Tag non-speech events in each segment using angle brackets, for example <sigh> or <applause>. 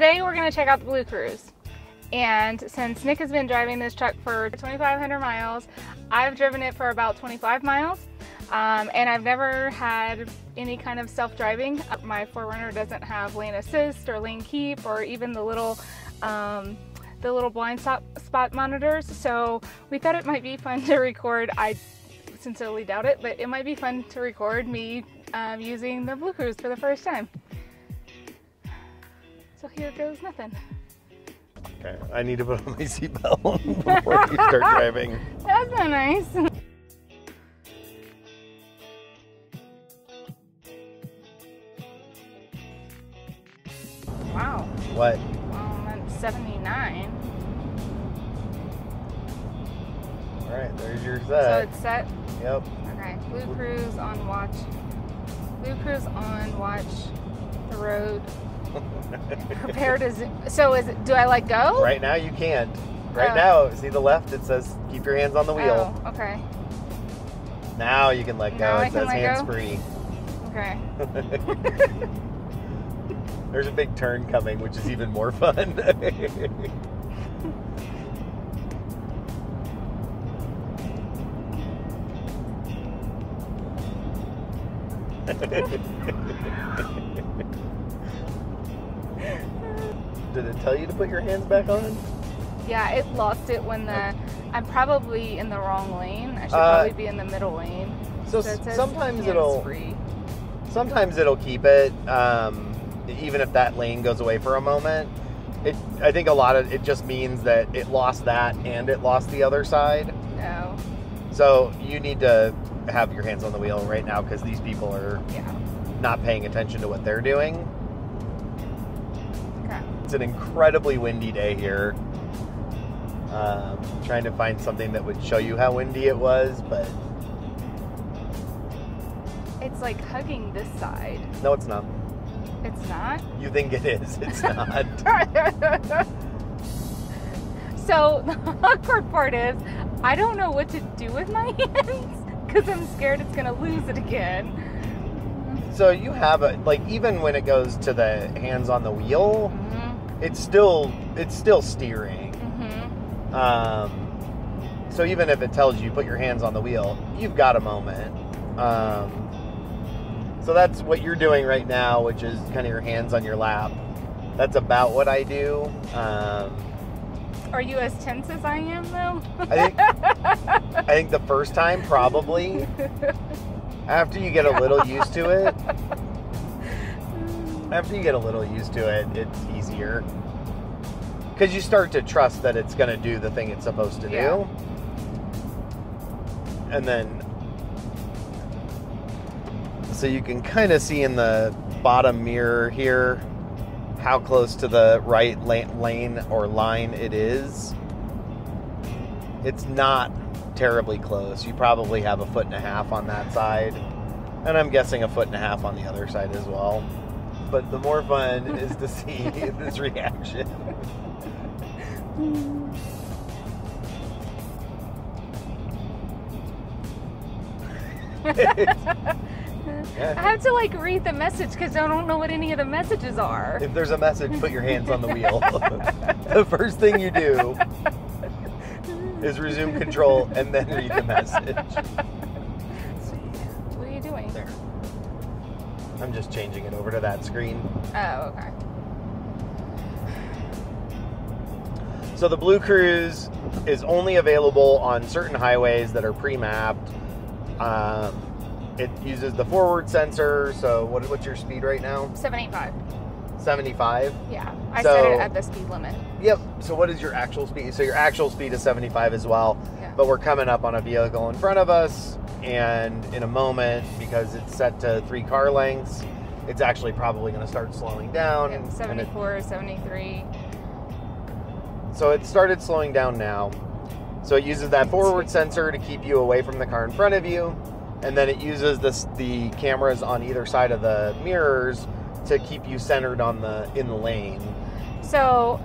today we're going to check out the Blue Cruise. And since Nick has been driving this truck for 2,500 miles, I've driven it for about 25 miles. Um, and I've never had any kind of self-driving. My 4Runner doesn't have lane assist or lane keep or even the little um, the little blind spot, spot monitors. So we thought it might be fun to record. I sincerely doubt it, but it might be fun to record me um, using the Blue Cruise for the first time. So here goes nothing. Okay, I need to put on my seatbelt <laughs> before you start <laughs> driving. That's not nice. Wow. What? Well, that's 79. All right, there's your set. So it's set. Yep. Okay. Blue Cruise on watch. Blue Cruise on watch the road. Prepare to. So is it, do I let go? Right now you can't. Right Oh. now, see the left? It says keep your hands on the wheel. Oh, okay. Now you can let go. Now it says hands go? free. Okay. <laughs> There's a big turn coming, which is even more fun. <laughs> <laughs> Did it tell you to put your hands back on? Yeah, it lost it when the. I'm probably in the wrong lane. I should Uh, probably be in the middle lane. So, it sometimes it'll hands-free. sometimes it'll keep it um, even if that lane goes away for a moment it i think a lot of it just means that it lost that and it lost the other side No. so you need to have your hands on the wheel right now because these people are Yeah. not paying attention to what they're doing. It's an incredibly windy day here um, trying to find something that would show you how windy it was but It's like hugging this side. no it's not It's not. you think it is it's <laughs> not so <laughs> the awkward part is, I don't know what to do with my <laughs> hands because I'm scared it's gonna lose it again. so you have a like even when it goes to the hands on the wheel hmm it's still it's still steering. hmm Um, so even if it tells you put your hands on the wheel, you've got a moment. Um, so that's what you're doing right now, which is kind of your hands on your lap. That's about what I do. Um, Are you as tense as I am though? I think I think the first time probably. <laughs> After you get a little used to it, after you get a little used to it, it's easier. Because you start to trust that it's going to do the thing it's supposed to Yeah. do. And then, so you can kind of see in the bottom mirror here how close to the right lane, lane or line it is. It's not terribly close. You probably have a foot and a half on that side. And I'm guessing a foot and a half on the other side as well. But the more fun is to see <laughs> this reaction. <laughs> I have to like read the message because I don't know what any of the messages are. If there's a message, put your hands on the wheel. <laughs> the first thing you do is resume control and then read the message. What are you doing? There. I'm just changing it over to that screen. Oh, okay. So the Blue Cruise is only available on certain highways that are pre-mapped. Um, it uses the forward sensor. So what, what's your speed right now? 785. 75. Yeah. I So- set it at the speed limit. Yep. So what is your actual speed? So your actual speed is 75 as well. Yeah. But we're coming up on a vehicle in front of us, and in a moment, because it's set to three car lengths, it's actually probably going to start slowing down. Yeah, and it- 73. so it started slowing down now. So it uses that forward sensor to keep you away from the car in front of you, and then it uses this the cameras on either side of the mirrors to keep you centered on the in the lane. So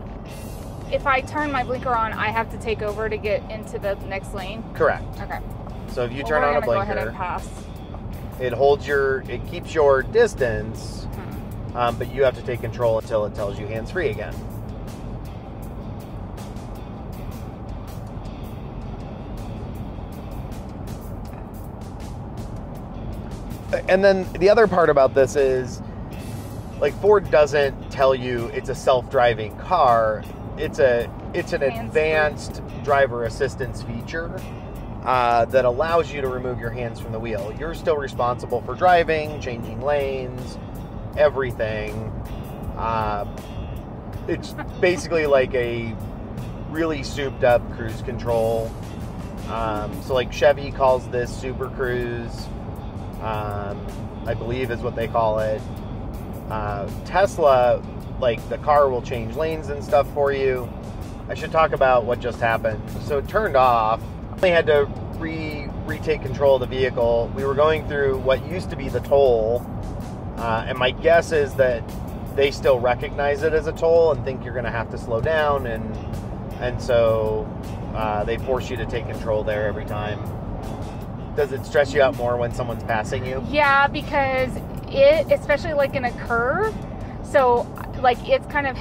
if I turn my blinker on, I have to take over to get into the next lane. Correct. Okay. So if you turn we're on a gonna go ahead blinker, it holds your it keeps your distance Hmm. um, but you have to take control until it tells you hands free again. And then the other part about this is like Ford doesn't tell you it's a self-driving car. It's a it's an advanced driver assistance feature uh, that allows you to remove your hands from the wheel. You're still responsible for driving, changing lanes, everything. Uh, it's <laughs> basically like a really souped up cruise control. Um, so, like Chevy calls this Super Cruise, um, I believe is what they call it. Uh, Tesla, like the car will change lanes and stuff for you. I should talk about what just happened. So it turned off. We had to re retake control of the vehicle. We were going through what used to be the toll, uh, and my guess is that they still recognize it as a toll and think you're going to have to slow down, and and so uh, they force you to take control there every time. Does it stress you out more when someone's passing you? Yeah, because it, especially like in a curve, so like it's kind of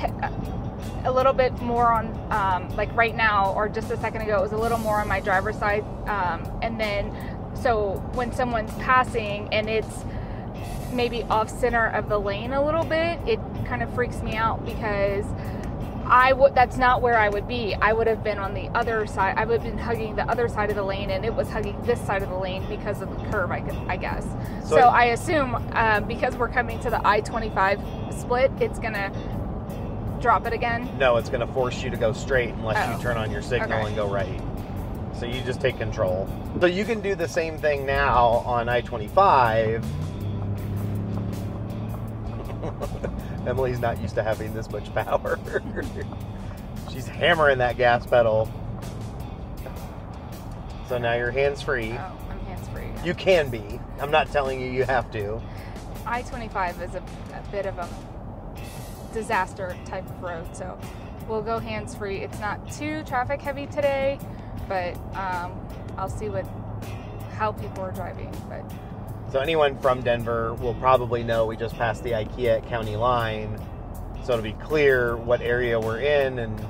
a little bit more on, um, like right now, or just a second ago, it was a little more on my driver's side. Um, and then, so when someone's passing and it's maybe off center of the lane a little bit, it kind of freaks me out because I would that's not where I would be. I would have been on the other side. I would have been hugging the other side of the lane, and it was hugging this side of the lane because of the curve. I, could, I guess. So, So- I assume um, because we're coming to the I twenty five split, it's gonna drop it again. No, it's going to force you to go straight unless Oh. you turn on your signal Okay. and go right. So you just take control. So you can do the same thing now on I 25. <laughs> Emily's not used to having this much power. <laughs> She's hammering that gas pedal. So now you're hands free. Oh, I'm hands free. You can be. I'm not telling you you have to. I twenty five is a, a bit of a disaster type of road, so we'll go hands free. It's not too traffic heavy today, but um, I'll see what how people are driving. But So anyone from Denver will probably know we just passed the IKEA county line. So it'll be clear what area we're in and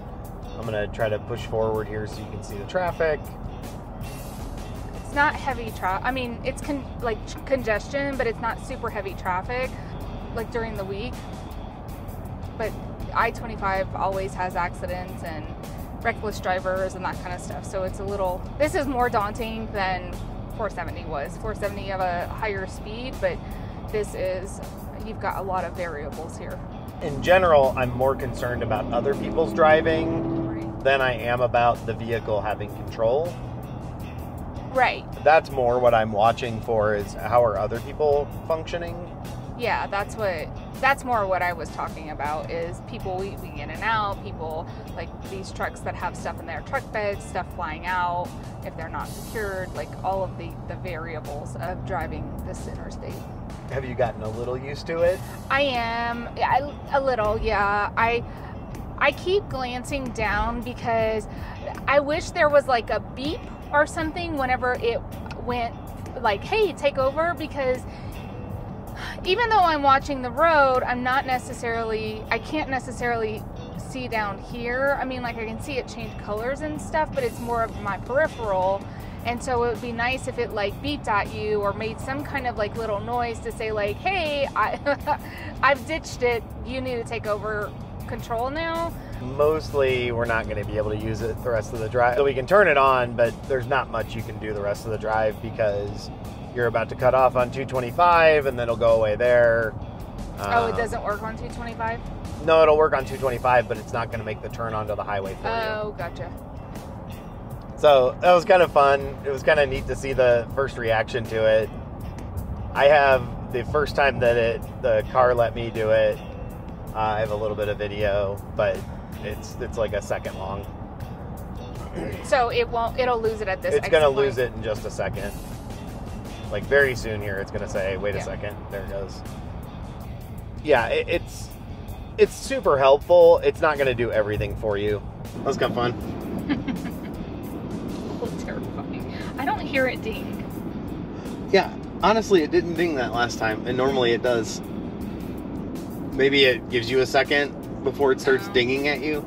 I'm gonna try to push forward here so you can see the traffic. it's not heavy traffic. I mean, it's con- like congestion, but it's not super heavy traffic like during the week. But I 25 always has accidents and reckless drivers and that kind of stuff. So it's a little, this is more daunting than 470 was. 470 you have a higher speed, but this is, you've got a lot of variables here. In general, I'm more concerned about other people's driving Right. than I am about the vehicle having control. Right. That's more what I'm watching for is how are other people functioning? Yeah, that's what that's more what I was talking about is people weaving in and out, people like these trucks that have stuff in their truck beds, stuff flying out if they're not secured, like all of the the variables of driving this interstate. Have you gotten a little used to it? I am I, a little, yeah. I I keep glancing down because I wish there was like a beep or something whenever it went like, "Hey, take over," because even though I'm watching the road, I'm not necessarily I can't necessarily see down here. I mean, like I can see it change colors and stuff, but it's more of my peripheral. And so it would be nice if it like beeped at you or made some kind of like little noise to say like, "Hey, I <laughs> I've ditched it. You need to take over control now." Mostly, we're not going to be able to use it the rest of the drive. So we can turn it on, but there's not much you can do the rest of the drive because you're about to cut off on 225 and then it'll go away there. oh, it Um, doesn't work on 225? No, it'll work on 225, but it's not going to make the turn onto the highway for Oh, gotcha. So that was kind of fun. It was kind of neat to see the first reaction to it. I have the first time that it the car let me do it. Uh, I have a little bit of video, but it's it's like a second long. So it won't it'll lose it at this it's gonna point. lose it in just a second. Like very soon here, it's gonna say, "Wait a Yeah. second, there it goes." Yeah, it, it's it's super helpful. It's not gonna do everything for you. That's kind of fun. <laughs> Oh, terrifying. I don't hear it ding. Yeah, honestly, it didn't ding that last time, and normally it does. maybe it gives you a second before it starts Oh. dinging at you.